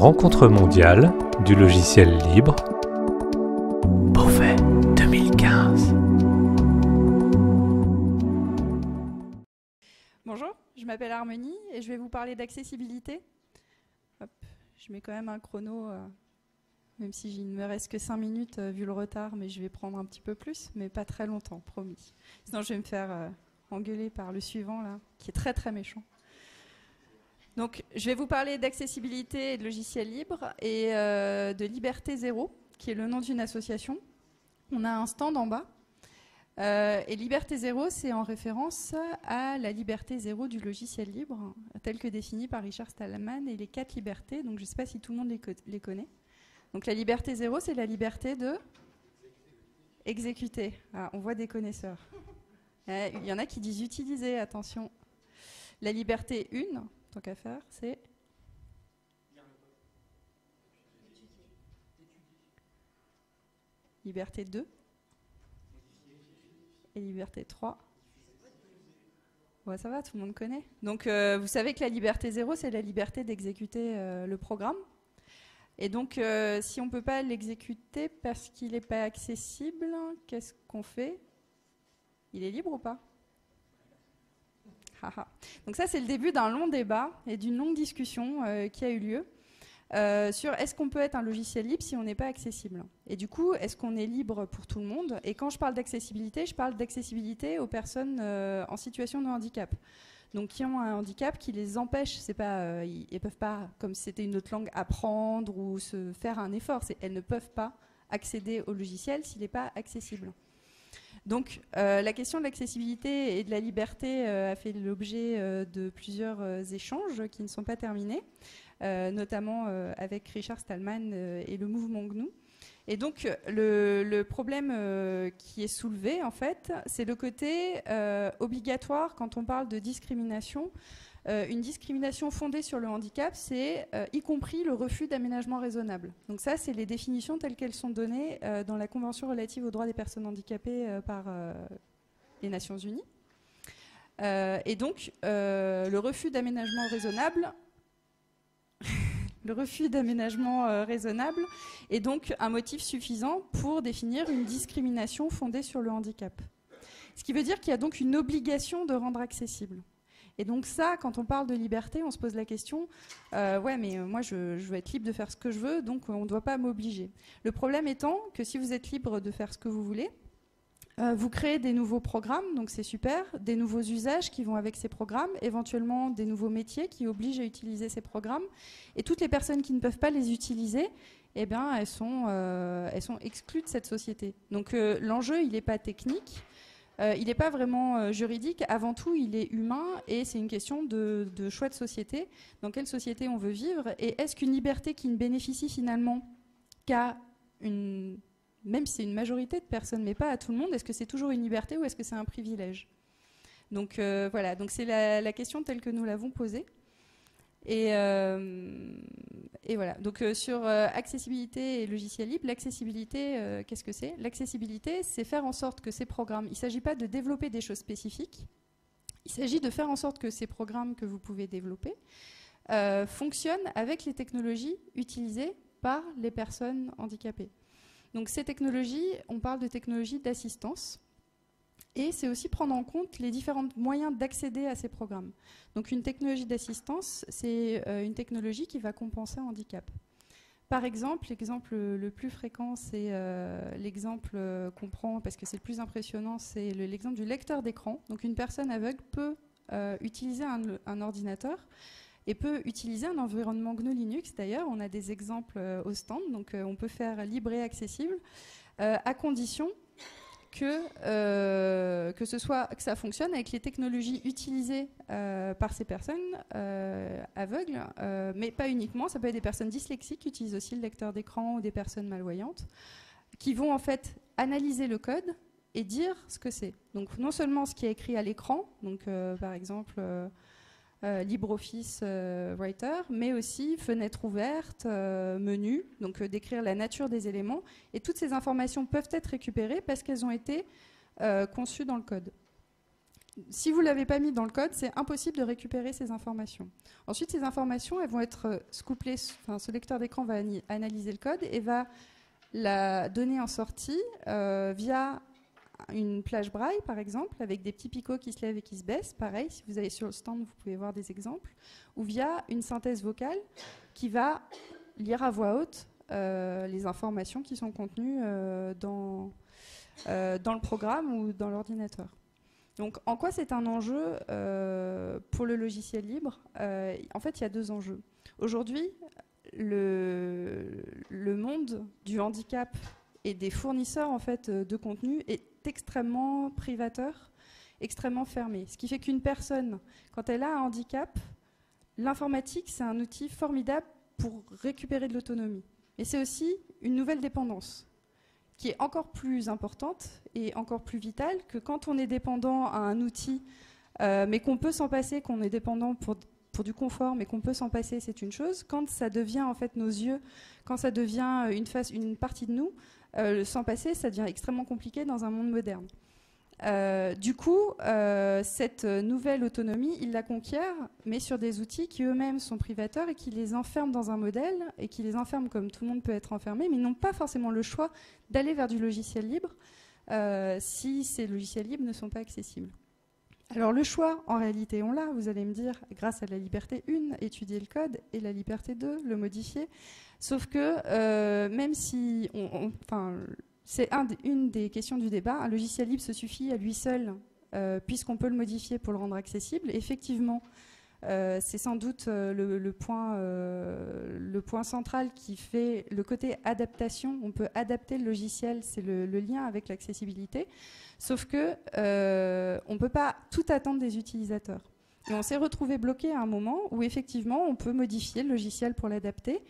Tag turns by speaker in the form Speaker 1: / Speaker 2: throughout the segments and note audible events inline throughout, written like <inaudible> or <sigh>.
Speaker 1: Rencontre mondiale du logiciel libre. Beauvais 2015.
Speaker 2: Bonjour, je m'appelle Harmonie et je vais vous parler d'accessibilité. Je mets quand même un chrono, euh, même si il ne me reste que 5 minutes euh, vu le retard, mais je vais prendre un petit peu plus, mais pas très longtemps, promis. Sinon, je vais me faire euh, engueuler par le suivant, là, qui est très très méchant. Donc, je vais vous parler d'accessibilité et de logiciels libres et euh, de Liberté Zéro, qui est le nom d'une association. On a un stand en bas. Euh, et Liberté Zéro, c'est en référence à la liberté zéro du logiciel libre, telle que définie par Richard Stallman et les quatre libertés. Donc, je ne sais pas si tout le monde les, connaît. Donc, la liberté zéro, c'est la liberté de exécuter. Ah, on voit des connaisseurs. <laughs> Eh, il y en a qui disent utiliser, attention. La liberté 1, tant qu'à faire, c'est Liberté 2 et Liberté 3. Ouais, ça va, tout le monde connaît. Donc, euh, vous savez que la liberté 0, c'est la liberté d'exécuter euh, le programme. Et donc, euh, si on ne peut pas l'exécuter parce qu'il n'est pas accessible, qu'est-ce qu'on fait? Il est libre ou pas? Donc ça, c'est le début d'un long débat et d'une longue discussion euh, qui a eu lieu euh, sur est-ce qu'on peut être un logiciel libre si on n'est pas accessible? Et du coup, est-ce qu'on est libre pour tout le monde? Et quand je parle d'accessibilité, je parle d'accessibilité aux personnes euh, en situation de handicap. Donc qui ont un handicap qui les empêche, c'est pas, ils, ne peuvent pas, comme c'était une autre langue, apprendre ou se faire un effort. Elles ne peuvent pas accéder au logiciel s'il n'est pas accessible. Donc euh, la question de l'accessibilité et de la liberté euh, a fait l'objet euh, de plusieurs échanges qui ne sont pas terminés, notamment avec Richard Stallman et le mouvement GNU. Et donc le, problème qui est soulevé, en fait, c'est le côté obligatoire quand on parle de discrimination euh, une discrimination fondée sur le handicap, c'est euh, y compris le refus d'aménagement raisonnable. Donc ça, c'est les définitions telles qu'elles sont données euh, dans la Convention relative aux droits des personnes handicapées par les Nations Unies. et donc, le refus d'aménagement raisonnable le refus d'aménagement raisonnable est donc un motif suffisant pour définir une discrimination fondée sur le handicap. Ce qui veut dire qu'il y a donc une obligation de rendre accessible. Et donc ça, quand on parle de liberté, on se pose la question, euh, ouais, mais euh, moi je, veux être libre de faire ce que je veux, donc on ne doit pas m'obliger. Le problème étant que si vous êtes libre de faire ce que vous voulez, euh, vous créez des nouveaux programmes, donc c'est super, des nouveaux usages qui vont avec ces programmes, éventuellement des nouveaux métiers qui obligent à utiliser ces programmes, et toutes les personnes qui ne peuvent pas les utiliser, eh bien, elles sont, sont exclues de cette société. Donc l'enjeu, il n'est pas technique, euh, il n'est pas vraiment euh, juridique. Avant tout, il est humain et c'est une question de, choix de société. Dans quelle société on veut vivre Et est-ce qu'une liberté qui ne bénéficie finalement qu'à une, même si c'est une majorité de personnes, mais pas à tout le monde, est-ce que c'est toujours une liberté ou est-ce que c'est un privilège? Donc euh, voilà, donc c'est la, question telle que nous l'avons posée. Et, et voilà, donc euh, sur euh, accessibilité et logiciel libre, l'accessibilité, euh, qu'est-ce que c'est? L'accessibilité, c'est faire en sorte que ces programmes, il ne s'agit pas de développer des choses spécifiques, il s'agit de faire en sorte que ces programmes que vous pouvez développer fonctionnent avec les technologies utilisées par les personnes handicapées. Donc ces technologies, on parle de technologies d'assistance. Et c'est aussi prendre en compte les différents moyens d'accéder à ces programmes. Donc une technologie d'assistance, c'est euh, une technologie qui va compenser un handicap. Par exemple, l'exemple le plus fréquent, c'est euh, l'exemple euh, qu'on prend, parce que c'est le plus impressionnant, c'est l'exemple du lecteur d'écran. Donc une personne aveugle peut utiliser un, ordinateur et peut utiliser un environnement GNU Linux. D'ailleurs, on a des exemples au stand, donc on peut faire libre et accessible, à condition que, euh, que, ça fonctionne avec les technologies utilisées euh, par ces personnes euh, aveugles, mais pas uniquement. Ça peut être des personnes dyslexiques qui utilisent aussi le lecteur d'écran ou des personnes malvoyantes, qui vont en fait analyser le code et dire ce que c'est. Donc non seulement ce qui est écrit à l'écran, donc par exemple euh, LibreOffice euh, Writer, mais aussi fenêtre ouverte, euh, menu, donc décrire la nature des éléments. Et toutes ces informations peuvent être récupérées parce qu'elles ont été conçues dans le code. si vous ne l'avez pas mis dans le code, c'est impossible de récupérer ces informations. Ensuite, ces informations, elles vont être scouplées, enfin, ce lecteur d'écran va analyser le code et va la donner en sortie via une plage braille, par exemple, avec des petits picots qui se lèvent et qui se baissent. Pareil, si vous allez sur le stand, vous pouvez voir des exemples. Ou via une synthèse vocale qui va lire à voix haute euh, les informations qui sont contenues dans, dans le programme ou dans l'ordinateur. Donc, en quoi c'est un enjeu euh, pour le logiciel libre? Euh, En fait, il y a deux enjeux. Aujourd'hui, le, monde du handicap et des fournisseurs en fait de contenu est extrêmement privateur, extrêmement fermé. Ce qui fait qu'une personne, quand elle a un handicap, l'informatique c'est un outil formidable pour récupérer de l'autonomie. Mais c'est aussi une nouvelle dépendance qui est encore plus importante et encore plus vitale que quand on est dépendant à un outil, euh, mais qu'on peut s'en passer, qu'on est dépendant pour, du confort, mais qu'on peut s'en passer, c'est une chose. Quand ça devient en fait nos yeux, quand ça devient une, partie de nous, s'en passer, ça devient extrêmement compliqué dans un monde moderne. Euh, du coup, euh, cette nouvelle autonomie, il la conquiert, mais sur des outils qui eux-mêmes sont privateurs et qui les enferment dans un modèle et qui les enferment comme tout le monde peut être enfermé, mais ils n'ont pas forcément le choix d'aller vers du logiciel libre euh, si ces logiciels libres ne sont pas accessibles. Alors le choix, en réalité, on l'a, vous allez me dire, grâce à la liberté 1, étudier le code, et la liberté 2, le modifier. Sauf que même si, enfin, c'est une des questions du débat. Un logiciel libre se suffit à lui seul, euh, puisqu'on peut le modifier pour le rendre accessible. Effectivement, euh, c'est sans doute euh, le, point, le point central qui fait le côté adaptation. On peut adapter le logiciel, c'est le, lien avec l'accessibilité. Sauf que on ne peut pas tout attendre des utilisateurs. Et on s'est retrouvé bloqué à un moment où effectivement on peut modifier le logiciel pour l'adapter.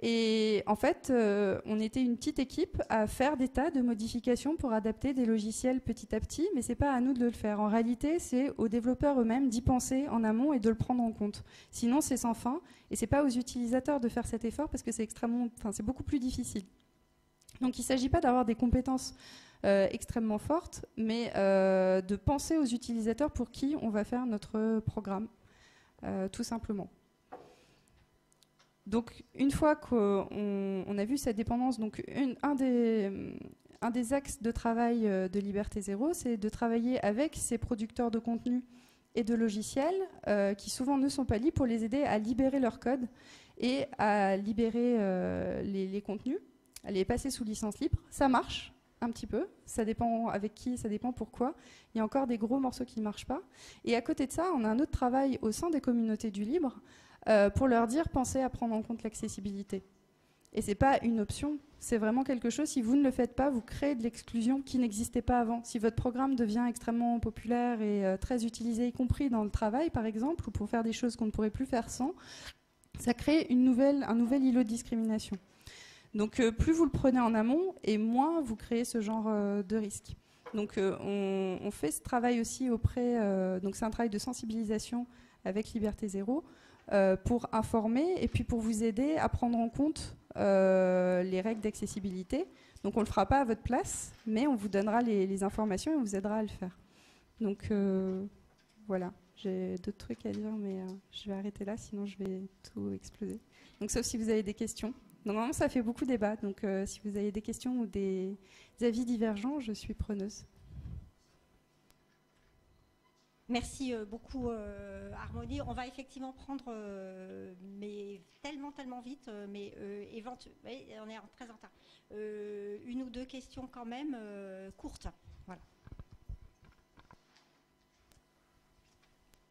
Speaker 2: Et en fait, euh, on était une petite équipe à faire des tas de modifications pour adapter des logiciels petit à petit, mais ce n'est pas à nous de le faire. En réalité, c'est aux développeurs eux-mêmes d'y penser en amont et de le prendre en compte. Sinon, c'est sans fin, et ce n'est pas aux utilisateurs de faire cet effort parce que c'est extrêmement, c'est beaucoup plus difficile. Donc, il ne s'agit pas d'avoir des compétences euh, extrêmement fortes, mais euh, de penser aux utilisateurs pour qui on va faire notre programme, tout simplement. Donc, une fois qu'on a vu cette dépendance, donc un, des, axes de travail euh, de Liberté Zéro, c'est de travailler avec ces producteurs de contenu et de logiciels euh, qui souvent ne sont pas libres pour les aider à libérer leur code et à libérer euh, les, contenus, à les passer sous licence libre. Ça marche un petit peu, ça dépend avec qui, ça dépend pourquoi. Il y a encore des gros morceaux qui ne marchent pas. Et à côté de ça, on a un autre travail au sein des communautés du libre euh, pour leur dire pensez à prendre en compte l'accessibilité. Et ce n'est pas une option, c'est vraiment quelque chose, si vous ne le faites pas, vous créez de l'exclusion qui n'existait pas avant. Si votre programme devient extrêmement populaire et euh, très utilisé, y compris dans le travail par exemple, ou pour faire des choses qu'on ne pourrait plus faire sans, ça crée un nouvel îlot de discrimination. Donc euh, plus vous le prenez en amont, et moins vous créez ce genre de risque. Donc on, fait ce travail aussi auprès, donc c'est un travail de sensibilisation avec Liberté Zéro, pour informer et puis pour vous aider à prendre en compte euh, les règles d'accessibilité. Donc on ne le fera pas à votre place, mais on vous donnera les, informations et on vous aidera à le faire. Donc euh, voilà, j'ai d'autres trucs à dire, mais je vais arrêter là, sinon je vais tout exploser. Donc sauf si vous avez des questions. Normalement, ça fait beaucoup débat, donc si vous avez des questions ou des avis divergents, je suis preneuse.
Speaker 3: Merci euh, beaucoup, euh, Harmonie. On va effectivement prendre, euh, mais tellement, tellement vite, mais éventuellement, on est très en retard. une ou deux questions quand même courtes. Voilà.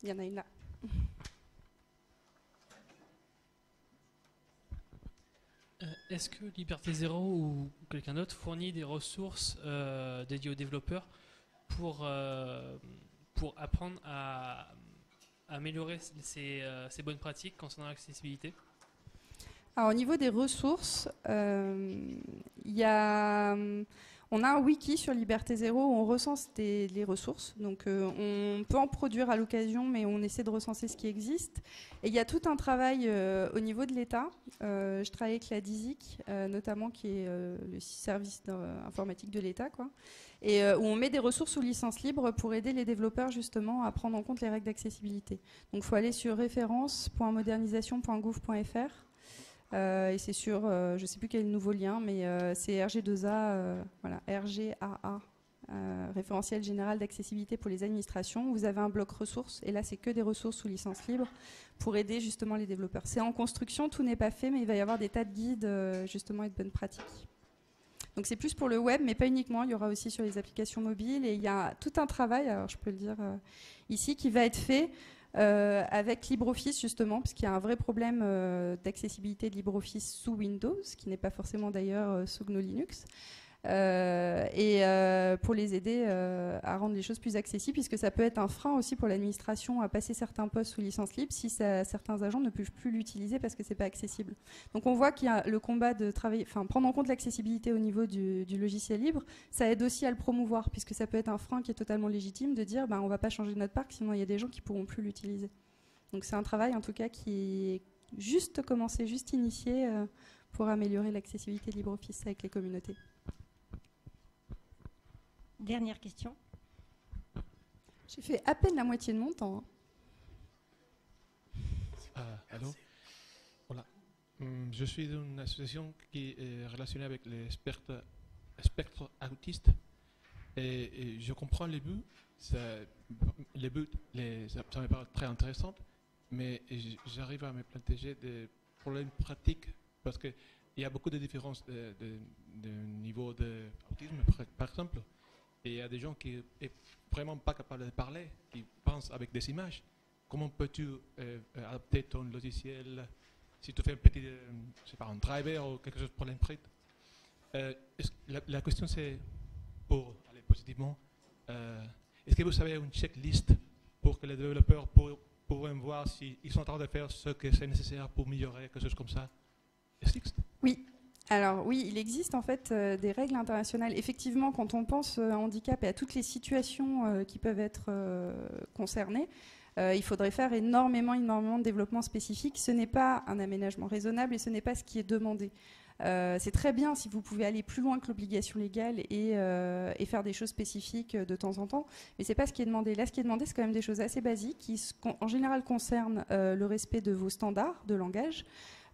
Speaker 2: Il y en a une là.
Speaker 4: Est-ce que Liberté Zéro ou quelqu'un d'autre fournit des ressources dédiées aux développeurs pour pour apprendre à, améliorer euh, ces, bonnes pratiques concernant l'accessibilité
Speaker 2: Alors, au niveau des ressources, euh, y a, On a un wiki sur Liberté Zéro où on recense les ressources. Donc euh, on peut en produire à l'occasion, mais on essaie de recenser ce qui existe. Et il y a tout un travail euh, au niveau de l'État. je travaille avec la DISIC, notamment qui est le service informatique de l'État, quoi. Et où on met des ressources sous licence libre pour aider les développeurs justement à prendre en compte les règles d'accessibilité. Donc il faut aller sur référence.modernisation.gouv.fr euh, et c'est sur, euh, je ne sais plus quel nouveau lien, mais euh, c'est RG2A, voilà, RGAA, référentiel général d'accessibilité pour les administrations. Vous avez un bloc ressources, et là c'est que des ressources sous licence libre pour aider justement les développeurs. C'est en construction, tout n'est pas fait, mais il va y avoir des tas de guides justement et de bonnes pratiques. Donc c'est plus pour le web, mais pas uniquement. Il y aura aussi sur les applications mobiles. Et il y a tout un travail, alors je peux le dire ici, qui va être fait euh, avec LibreOffice justement, parce qu'il y a un vrai problème euh, d'accessibilité de LibreOffice sous Windows, qui n'est pas forcément d'ailleurs euh, sous GNU Linux. Et pour les aider à rendre les choses plus accessibles, puisque ça peut être un frein aussi pour l'administration à passer certains postes sous licence libre si certains agents ne peuvent plus l'utiliser parce que c'est pas accessible. Donc on voit qu'il y a le combat de prendre en compte l'accessibilité au niveau du, logiciel libre, ça aide aussi à le promouvoir, puisque ça peut être un frein qui est totalement légitime de dire, ben on va pas changer notre parc, sinon il y a des gens qui pourront plus l'utiliser. Donc c'est un travail en tout cas qui est juste commencé, juste initié pour améliorer l'accessibilité LibreOffice avec les communautés.
Speaker 3: Dernière question.
Speaker 2: J'ai fait à peine la moitié de mon temps.
Speaker 5: Ah, allô? Voilà. Hum, je suis d'une association qui est relationnée avec les spectres, spectres autistes. Et, je comprends les buts. Ça, les buts, les, ça, me paraît très intéressant. Mais j'arrive à me protéger des problèmes pratiques parce qu'il y a beaucoup de différences de, de niveau d'autisme, par exemple. Et il y a des gens qui sont vraiment pas capables de parler, qui pensent avec des images. Comment peux-tu euh, adapter ton logiciel si tu fais un petit, euh, je sais pas, un driver ou quelque chose pour l'imprint euh, la, question c'est, pour aller positivement, est-ce que vous avez une checklist pour que les développeurs pourraient voir s'ils sont en train de faire ce que c'est nécessaire pour améliorer, quelque chose comme ça?
Speaker 2: Oui, alors oui, il existe en fait euh, des règles internationales. Effectivement, quand on pense euh, à handicap et à toutes les situations euh, qui peuvent être concernées, il faudrait faire énormément, énormément de développement spécifique. Ce n'est pas un aménagement raisonnable et ce n'est pas ce qui est demandé. c'est très bien si vous pouvez aller plus loin que l'obligation légale et, et, faire des choses spécifiques de temps en temps, mais c'est pas ce qui est demandé. Là, ce qui est demandé, c'est quand même des choses assez basiques qui, en général, concernent le respect de vos standards de langage.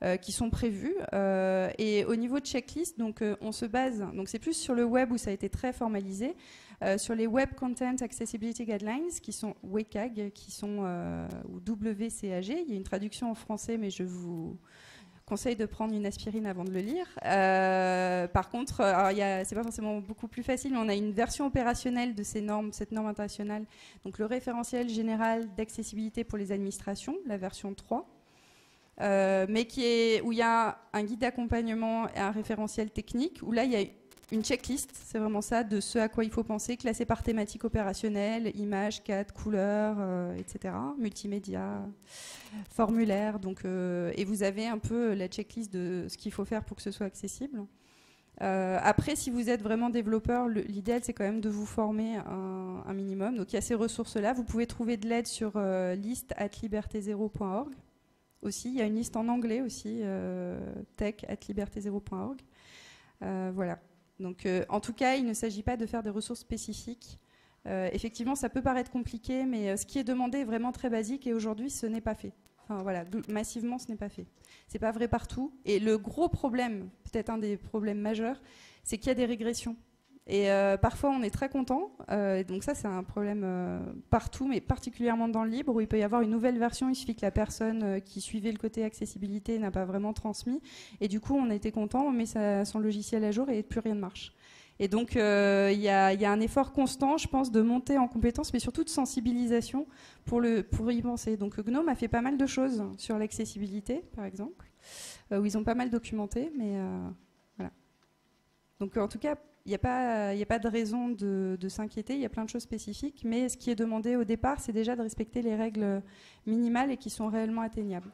Speaker 2: Euh, qui sont prévus. Euh, et au niveau de checklist, donc euh, on se base, donc c'est plus sur le web où ça a été très formalisé, sur les Web Content Accessibility Guidelines, qui sont WCAG, qui sont ou WCAG. Il y a une traduction en français, mais je vous conseille de prendre une aspirine avant de le lire. par contre, c'est pas forcément beaucoup plus facile, mais on a une version opérationnelle de ces normes, cette norme internationale. Donc le référentiel général d'accessibilité pour les administrations, la version 3. Euh, mais qui est, où il y a un guide d'accompagnement et un référentiel technique, où là, il y a une checklist, c'est vraiment ça, de ce à quoi il faut penser, classé par thématique opérationnelle, images, cadre, couleurs, euh, etc., multimédia, formulaire. Donc, euh, et vous avez un peu la checklist de ce qu'il faut faire pour que ce soit accessible. après, si vous êtes vraiment développeur, l'idéal c'est quand même de vous former un, minimum. Donc il y a ces ressources-là. Vous pouvez trouver de l'aide sur liste at liberté0.org aussi. Il y a une liste en anglais aussi, euh, tech at liberté0.org. Euh, voilà. Donc, euh, en tout cas, il ne s'agit pas de faire des ressources spécifiques. effectivement, ça peut paraître compliqué, mais ce qui est demandé est vraiment très basique et aujourd'hui, ce n'est pas fait. Enfin, voilà, massivement, ce n'est pas fait. C'est pas vrai partout. Et le gros problème, peut-être un des problèmes majeurs, c'est qu'il y a des régressions. Et euh, parfois, on est très content. Euh, donc ça, c'est un problème euh, partout, mais particulièrement dans le libre, où il peut y avoir une nouvelle version. Il suffit que la personne qui suivait le côté accessibilité n'a pas vraiment transmis. Et du coup, on a été content, on met son logiciel à jour et plus rien ne marche. Et donc, il y, a un effort constant, je pense, de monter en compétences, mais surtout de sensibilisation pour, y penser. Donc, Gnome a fait pas mal de choses sur l'accessibilité, par exemple, où ils ont pas mal documenté, mais voilà. Donc, en tout cas, il n'y a, pas, a pas de raison de, s'inquiéter, il y a plein de choses spécifiques, mais ce qui est demandé au départ, c'est déjà de respecter les règles minimales et qui sont réellement atteignables.